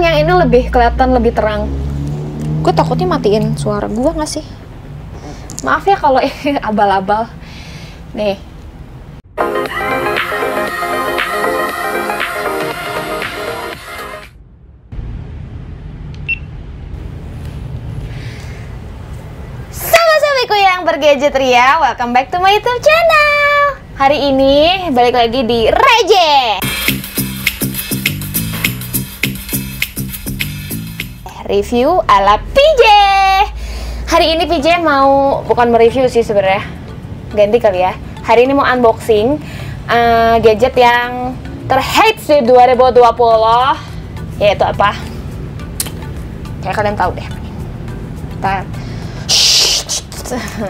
Yang ini lebih kelihatan lebih terang. Gue takutnya matiin suara gue nggak sih? Maaf ya kalau abal-abal. Nih. Sahabat-sahabatku yang bergadget ria, welcome back to my YouTube channel. Hari ini balik lagi di Reje. Review ala PJ. Hari ini PJ mau bukan mereview sih sebenarnya. Ganti kali ya. Hari ini mau unboxing uh, gadget yang terhits di 2020 yaitu apa? Kayak kalian tahu deh. Ntar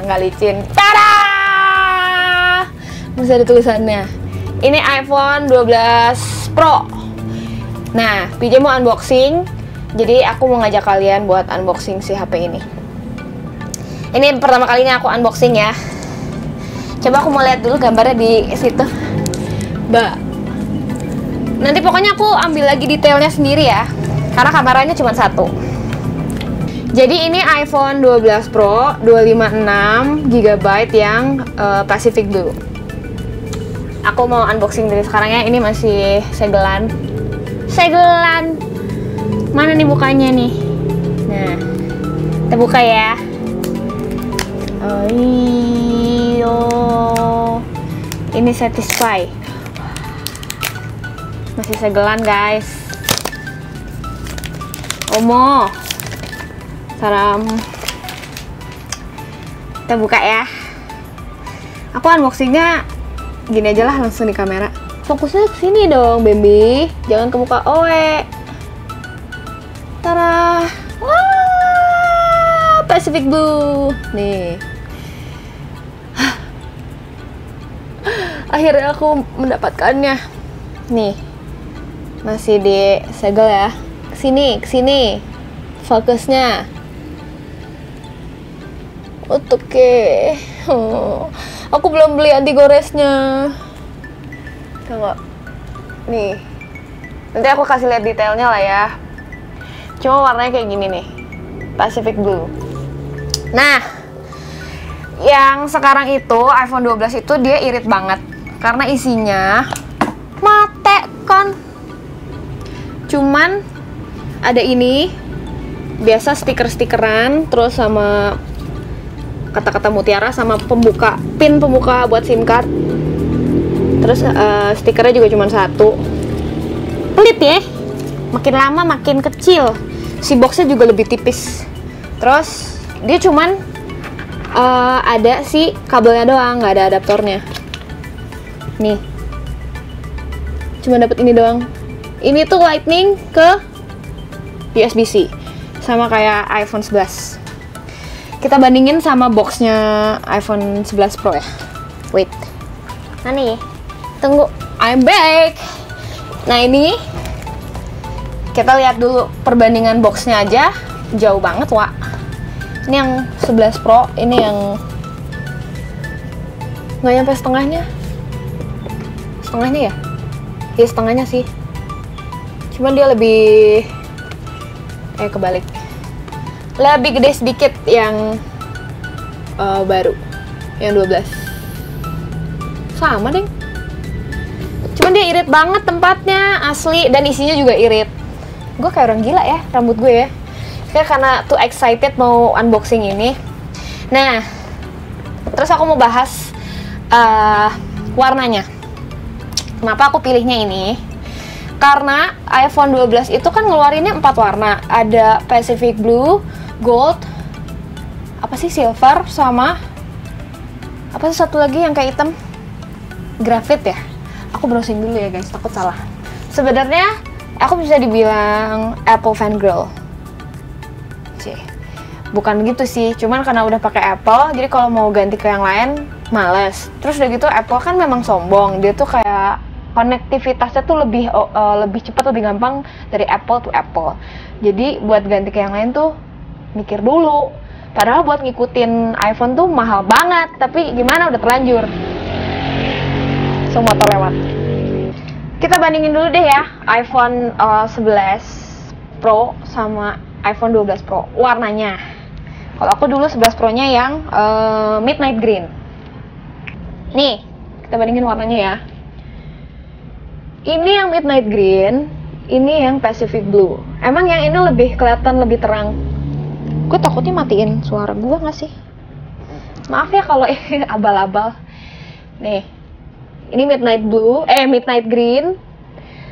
nggak licin. Tada! Masih ada tulisannya. Ini iPhone 12 Pro. Nah, PJ mau unboxing. Jadi aku mau ngajak kalian buat unboxing si HP ini. Ini pertama kalinya aku unboxing ya. Coba aku mau lihat dulu gambarnya di situ. Mbak. Nanti pokoknya aku ambil lagi detailnya sendiri ya. Karena kameranya cuma satu. Jadi ini iPhone 12 Pro 256 GB yang uh, Pacific Blue. Aku mau unboxing dari sekarang ya. Ini masih segelan. Segelan. Mana nih bukanya nih? Nah, kita buka ya. Ayo. Ini satisfy. Masih segelan guys. Omo. Salam. Kita buka ya. Aku unboxingnya gini aja lah langsung di kamera. Fokusnya ke sini dong, baby. Jangan ke muka Oe. Tara. Wah, Pacific Blue. Nih. Akhirnya aku mendapatkannya. Nih. Masih di segel ya. Ke sini, ke sini. Fokusnya. Oke. Oh, aku belum beli anti goresnya. Tunggu. Nih. Nanti aku kasih lihat detailnya lah ya. Cuma warnanya kayak gini nih. Pacific Blue. Nah, yang sekarang itu iPhone 12 itu dia irit banget karena isinya mate kan. Cuman ada ini biasa stiker-stikeran terus sama kata-kata mutiara sama pembuka pin pembuka buat SIM card. Terus uh, stikernya juga cuma satu. Pelit ya. Makin lama makin kecil si boxnya juga lebih tipis. Terus dia cuman uh, ada si kabelnya doang nggak ada adaptornya. Nih. Cuma dapat ini doang. Ini tuh lightning ke USB-C sama kayak iPhone 11 kita bandingin sama boxnya iPhone 11 Pro ya. Wait. Nah nih. Tunggu. I'm back. Nah ini kita lihat dulu perbandingan boxnya aja. Jauh banget wa ini yang 11 Pro ini yang nggak nyampe setengahnya. Setengahnya ya? Ya setengahnya sih. Cuman dia lebih eh kebalik. Lebih gede sedikit yang uh, baru yang 12 sama deh cuman dia irit banget tempatnya asli. Dan isinya juga irit gue kayak orang gila ya rambut gue ya. Kayak karena too excited mau unboxing ini. Nah terus aku mau bahas uh, warnanya. Kenapa aku pilihnya ini? Karena iPhone 12 itu kan ngeluarinnya empat warna. Ada Pacific Blue, Gold, apa sih silver sama apa sih satu lagi yang kayak hitam? Graphite ya? Aku browsing dulu ya guys. Takut salah. Sebenarnya aku bisa dibilang Apple fan girl. Bukan gitu sih, cuman karena udah pakai Apple, jadi kalau mau ganti ke yang lain males. Terus udah gitu Apple kan memang sombong, dia tuh kayak konektivitasnya tuh lebih uh, lebih cepat lebih gampang dari Apple to Apple. Jadi buat ganti ke yang lain tuh mikir dulu. Padahal buat ngikutin iPhone tuh mahal banget, tapi gimana udah terlanjur. So motor lewat kita bandingin dulu deh ya iPhone uh, 11 Pro sama iPhone 12 Pro warnanya. Kalau aku dulu 11 Pro-nya yang uh, midnight green. Nih, kita bandingin warnanya ya. Ini yang midnight green, ini yang Pacific blue. Emang yang ini lebih kelihatan lebih terang. Gue takutnya matiin suara gue nggak sih? Maaf ya kalau abal-abal. Nih, ini midnight blue, eh midnight green.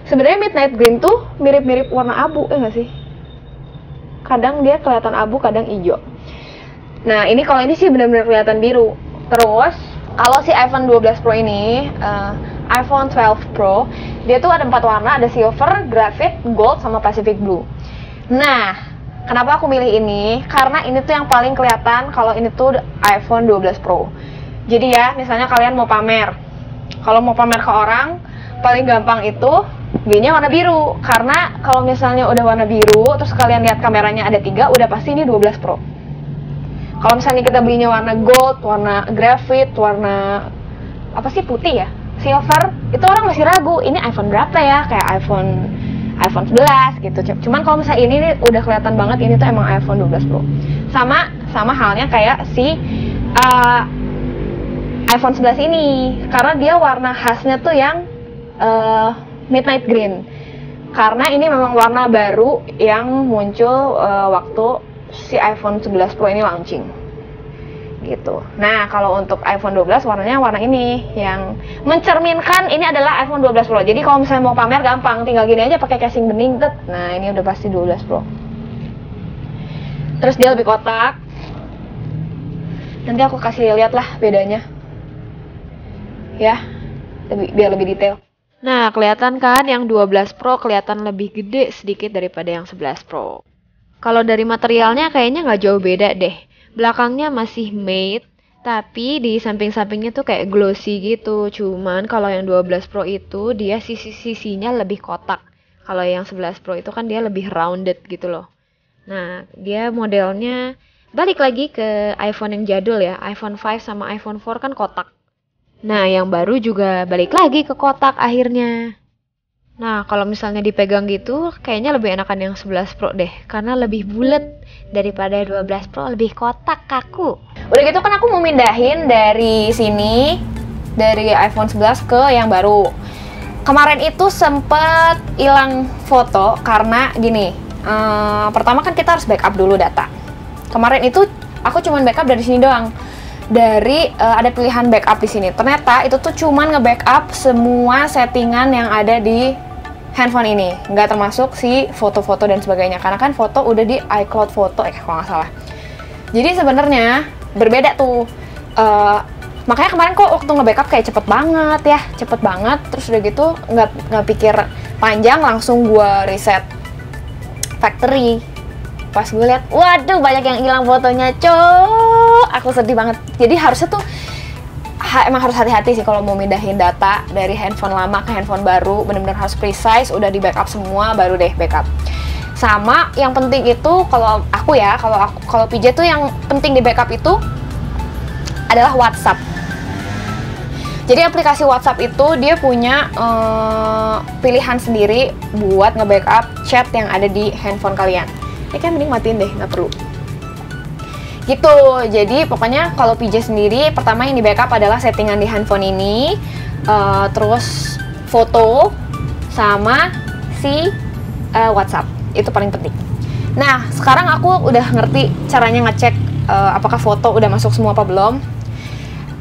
Sebenarnya midnight green tuh mirip-mirip warna abu, ya nggak sih? Kadang dia kelihatan abu, kadang hijau. Nah, ini kalau ini sih benar-benar kelihatan biru. Terus, kalau si iPhone 12 Pro ini, uh, iPhone 12 Pro, dia tuh ada empat warna, ada silver, graphite, gold, sama Pacific blue. Nah, kenapa aku milih ini? Karena ini tuh yang paling kelihatan kalau ini tuh iPhone 12 Pro. Jadi ya, misalnya kalian mau pamer, kalau mau pamer ke orang, paling gampang itu belinya warna biru. Karena kalau misalnya udah warna biru, terus kalian lihat kameranya ada tiga, udah pasti ini 12 Pro. Kalau misalnya kita belinya warna gold, warna graphite, warna apa sih putih ya, silver, itu orang masih ragu. Ini iPhone berapa ya? Kayak iPhone iPhone 11 gitu. Cuman kalau misalnya ini nih udah kelihatan banget ini tuh emang iPhone 12 Pro. Sama sama halnya kayak si uh, iPhone 11 ini karena dia warna khasnya tuh yang uh, midnight green karena ini memang warna baru yang muncul uh, waktu si iPhone 11 Pro ini launching gitu. Nah, kalau untuk iPhone 12 warnanya warna ini yang mencerminkan ini adalah iPhone 12 Pro. Jadi kalau misalnya mau pamer gampang, tinggal gini aja pakai casing bening, tet. Nah, ini udah pasti 12 Pro. Terus dia lebih kotak. Nanti aku kasih lihat lah bedanya ya lebih biar lebih detail. Nah kelihatan kan yang 12 Pro kelihatan lebih gede sedikit daripada yang 11 Pro. Kalau dari materialnya kayaknya nggak jauh beda deh. Belakangnya masih matte tapi di samping-sampingnya tuh kayak glossy gitu. Cuman kalau yang 12 Pro itu dia sisi-sisinya lebih kotak. Kalau yang 11 Pro itu kan dia lebih rounded gitu loh. Nah dia modelnya balik lagi ke iPhone yang jadul ya. iPhone 5 sama iPhone 4 kan kotak Nah, yang baru juga balik lagi ke kotak akhirnya. Nah, kalau misalnya dipegang gitu, kayaknya lebih enakan yang 11 Pro deh, karena lebih bulat daripada 12 Pro lebih kotak kaku. Udah gitu kan aku mau mindahin dari sini, dari iPhone 11 ke yang baru. Kemarin itu sempet hilang foto karena gini, uh, pertama kan kita harus backup dulu data. Kemarin itu aku cuma backup dari sini doang dari uh, ada pilihan backup di sini. Ternyata itu tuh cuman nge-backup semua settingan yang ada di handphone ini, nggak termasuk si foto-foto dan sebagainya. Karena kan foto udah di iCloud Foto, eh kalau nggak salah. Jadi sebenarnya berbeda tuh. Uh, makanya kemarin kok waktu nge-backup kayak cepet banget ya, cepet banget. Terus udah gitu nggak nggak pikir panjang, langsung gue reset factory pas gue lihat waduh banyak yang hilang fotonya cok aku sedih banget. Jadi harusnya tuh ha, emang harus hati-hati sih kalau mau mindahin data dari handphone lama ke handphone baru. Bener-bener harus precise udah di backup semua baru deh backup. Sama yang penting itu kalau aku ya kalau aku kalau PJ tuh yang penting di backup itu adalah WhatsApp. Jadi aplikasi WhatsApp itu dia punya uh, pilihan sendiri buat nge-backup chat yang ada di handphone kalian. Ya kan mending matiin deh nggak perlu gitu. Jadi pokoknya kalau PJ sendiri pertama yang di backup adalah settingan di handphone ini. Uh, terus foto sama si uh, WhatsApp. Itu paling penting. Nah sekarang aku udah ngerti caranya ngecek uh, apakah foto udah masuk semua apa belum.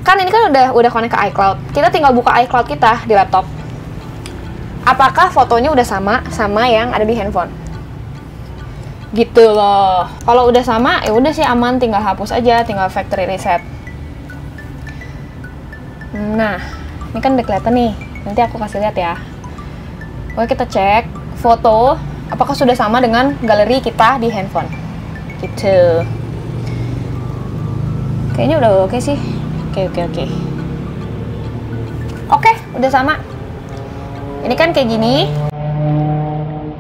Kan ini kan udah udah connect ke iCloud. Kita tinggal buka iCloud kita di laptop. Apakah fotonya udah sama sama yang ada di handphone gitu loh. Kalau udah sama ya udah sih aman tinggal hapus aja tinggal factory reset. Nah ini kan udah kelihatan nih. Nanti aku kasih lihat ya. Oke kita cek foto apakah sudah sama dengan galeri kita di handphone. Gitu. Kayaknya udah oke sih. Oke oke oke. Oke udah sama. Ini kan kayak gini.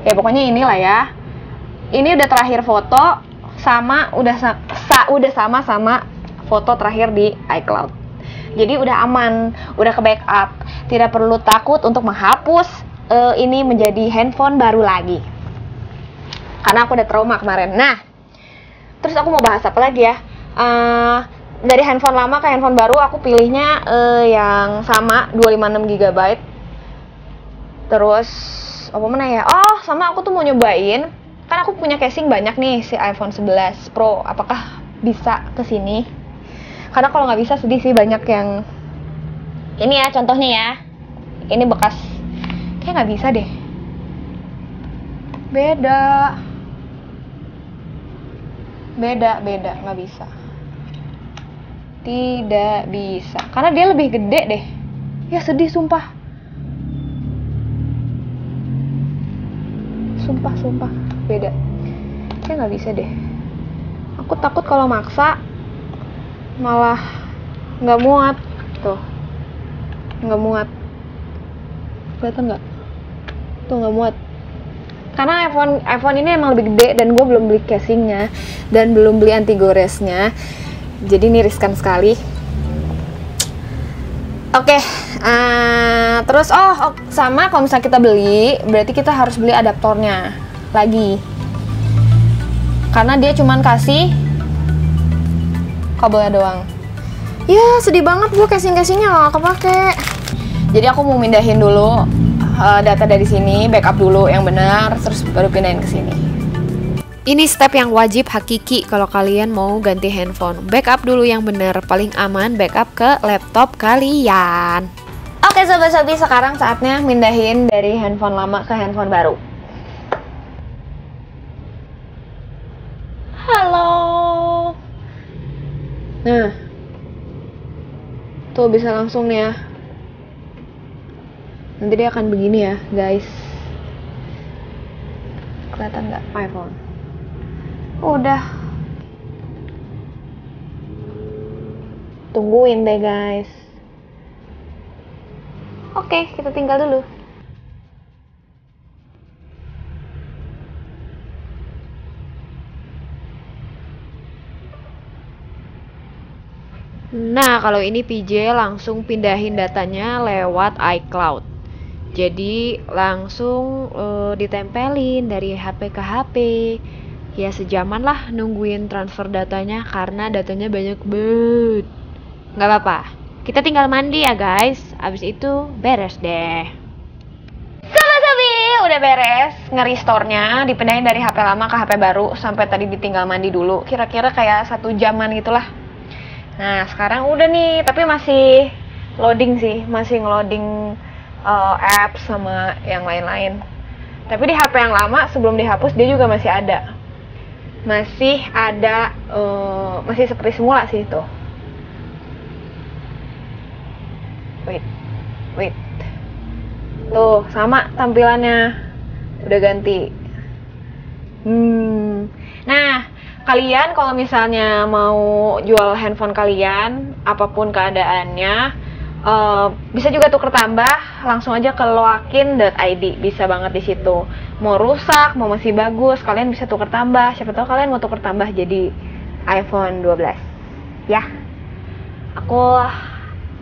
Ya pokoknya inilah ya ini udah terakhir foto sama udah sa, sa udah sama sama foto terakhir di iCloud. Jadi udah aman, udah ke backup, tidak perlu takut untuk menghapus uh, ini menjadi handphone baru lagi. karena aku udah trauma kemarin. Nah terus aku mau bahas apa lagi ya? Eh, dari handphone lama ke handphone baru aku pilihnya eh, yang sama 256 GB terus apa mana ya? Oh sama aku tuh mau nyobain kan aku punya casing banyak nih si iPhone 11 Pro. Apakah bisa ke sini? Karena kalau nggak bisa sedih sih banyak yang ini ya contohnya ya. Ini bekas. Kayak nggak bisa deh. Beda. Beda beda. Nggak bisa. Tidak bisa. Karena dia lebih gede deh. Ya sedih sumpah sumpah sumpah beda. Kayak nggak bisa deh. Aku takut kalau maksa malah nggak muat tuh nggak muat. Kelihatan nggak? Tuh nggak muat. Karena iPhone iPhone ini emang lebih gede dan gue belum beli casingnya dan belum beli anti goresnya. Jadi ini riskan sekali. Oke terus oh, oh, sama kalau misalnya kita beli berarti kita harus beli adaptornya lagi karena dia cuman kasih kabelnya doang ya sedih banget gue casing casingnya nggak kepake jadi aku mau mindahin dulu uh, data dari sini backup dulu yang benar terus baru pindahin ke sini ini step yang wajib hakiki kalau kalian mau ganti handphone. Backup dulu yang benar, paling aman backup ke laptop kalian. Oke sobat-sobi, sekarang saatnya mindahin dari handphone lama ke handphone baru. Halo. Nah. Tuh bisa langsung nih ya. Nanti dia akan begini ya, guys. Kelihatan nggak iPhone? Udah. Tungguin deh, guys. Oke, kita tinggal dulu. Nah, kalau ini PJ langsung pindahin datanya lewat iCloud. Jadi langsung uh, ditempelin dari HP ke HP. Ya sejaman lah nungguin transfer datanya karena datanya banyak banget. Nggak apa-apa. Kita tinggal mandi ya guys. Abis itu beres deh. Sabi udah beres nge-restore-nya dipindahin dari HP lama ke HP baru sampai tadi ditinggal mandi dulu. Kira-kira kayak satu jaman gitulah. Nah sekarang udah nih, tapi masih loading sih, masih ngeloading uh, apps sama yang lain-lain. Tapi di HP yang lama sebelum dihapus dia juga masih ada, masih ada, uh, masih seperti semula sih itu. Wait, wait, tuh sama tampilannya. Udah ganti. Hmm, nah kalian kalau misalnya mau jual handphone kalian apa pun keadaannya uh, bisa juga tuker tambah. Langsung aja ke loakin.id bisa banget di situ. Mau rusak mau masih bagus kalian bisa tuker tambah. Siapa tahu kalian mau tuker tambah jadi iPhone 12 ya. Aku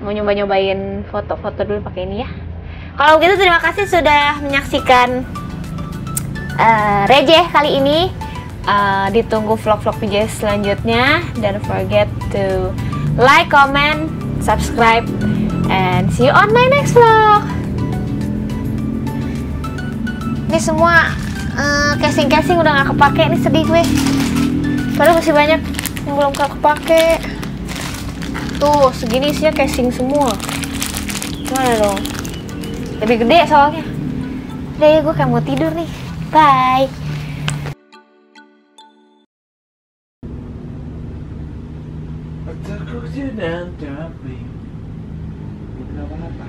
mau nyoba nyobain foto-foto dulu pakai ini ya. Kalau gitu terima kasih sudah menyaksikan uh, Reje kali ini. Uh, ditunggu vlog-vlog PJ selanjutnya. Dan forget to like, comment, subscribe and see you on my next vlog. Ini semua casing-casing uh, udah gak kepake. Ini sedih gue padahal masih banyak yang belum gak kepake tuh segini isinya casing semua. Gimana dong? Lebih gede soalnya. Udah ya gue kayak mau tidur nih. Bye. Dan Kenapa-napa